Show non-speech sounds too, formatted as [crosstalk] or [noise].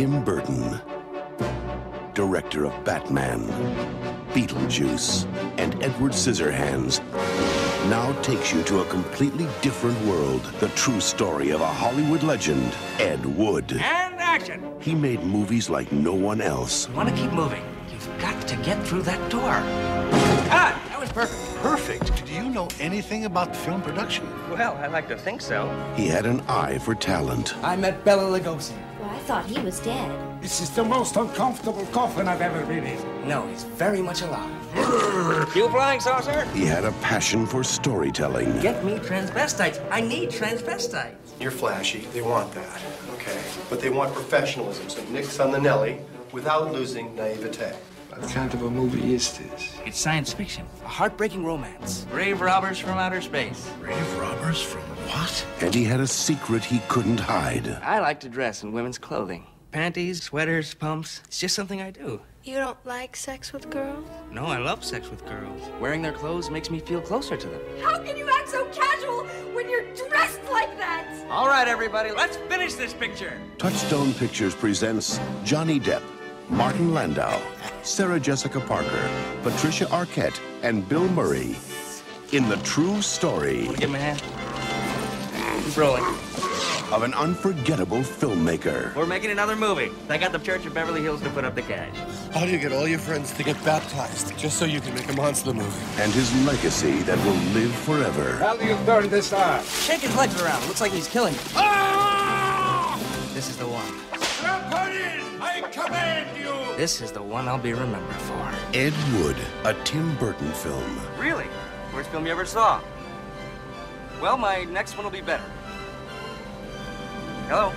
Tim Burton, director of Batman, Beetlejuice, and Edward Scissorhands, now takes you to a completely different world. The true story of a Hollywood legend, Ed Wood. And action! He made movies like no one else. Want to keep moving. You've got to get through that door. Ah, that was perfect. Anything about film production? Well, I like to think so. He had an eye for talent. I met Bela Lugosi. Well, I thought he was dead. This is the most uncomfortable coffin I've ever been in. No, he's very much alive. [laughs] You flying saucer? He had a passion for storytelling. Get me transvestites. I need transvestites. You're flashy. They want that. Okay. But they want professionalism. So nix on the Nelly without losing naivete. What kind of a movie is this? It's science fiction. A heartbreaking romance. Grave robbers from outer space. Grave robbers from what? And he had a secret he couldn't hide. I like to dress in women's clothing. Panties, sweaters, pumps. It's just something I do. You don't like sex with girls? No, I love sex with girls. Wearing their clothes makes me feel closer to them. How can you act so casual when you're dressed like that? All right, everybody, let's finish this picture. Touchstone Pictures presents Johnny Depp, Martin Landau, Sarah Jessica Parker, Patricia Arquette, and Bill Murray in the true story Give him a hand. Keep rolling. of an unforgettable filmmaker. We're making another movie. I got the Church of Beverly Hills to put up the cash. How do you get all your friends to get baptized just so you can make a monster movie? and his legacy that will live forever. How do you turn this on? Shake his legs around. Looks like he's killing you. This This is the one I'll be remembered for. Ed Wood, a Tim Burton film. Really? Worst film you ever saw? Well, my next one will be better. Hello?